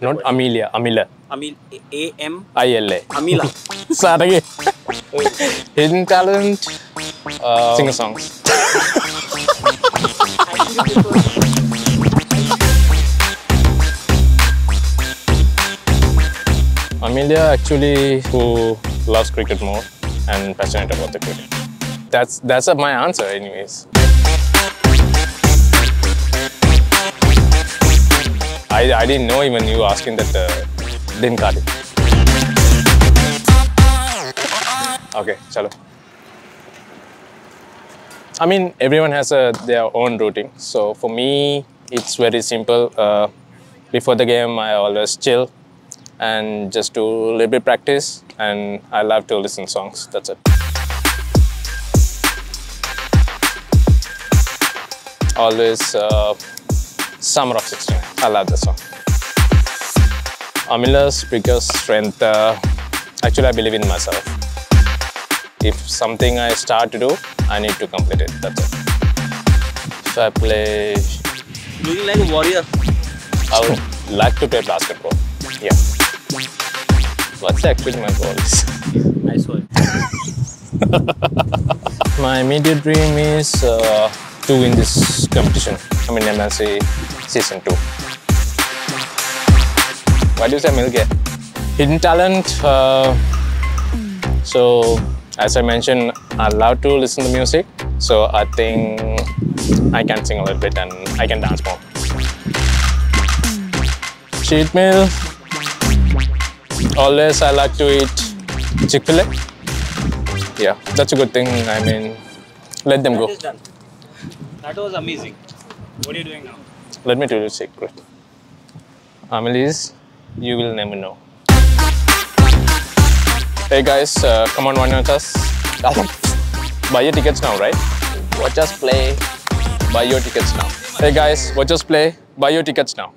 Not Amelia, Amila. Amil A M I-L-A. Amila. Start again. Hidden talent. Uh, Singer songs. Amelia actually who loves cricket more and passionate about the cricket. That's that's my answer anyways. I, didn't know even you asking that uh, didn't cut it. Okay, chalo. I mean, everyone has a, their own routine. So for me, it's very simple. Uh, before the game, I always chill and just do a little bit practice. And I love to listen songs. That's it. Always uh, Summer of 16. I love that song. Amila's biggest strength, uh, actually, I believe in myself. If something I start to do, I need to complete it. That's it. So I play. Looking like a warrior. I would like to play basketball. Yeah. What's actually my goal is? Nice one. My immediate dream is uh, to win this competition. I mean, MLC season two. Why do you say Milge? Hidden talent. Uh, so, as I mentioned, I love to listen to music. So I think I can sing a little bit and I can dance more. Cheat meal. Always I like to eat Chick-fil-A. Yeah, that's a good thing. I mean, let them go. That was amazing. What are you doing now? Let me tell you a secret. Amelie's, you will never know. Hey guys, uh, come on, one with us. Buy your tickets now, right? Watch us play. Buy your tickets now. Hey guys, watch us play. Buy your tickets now.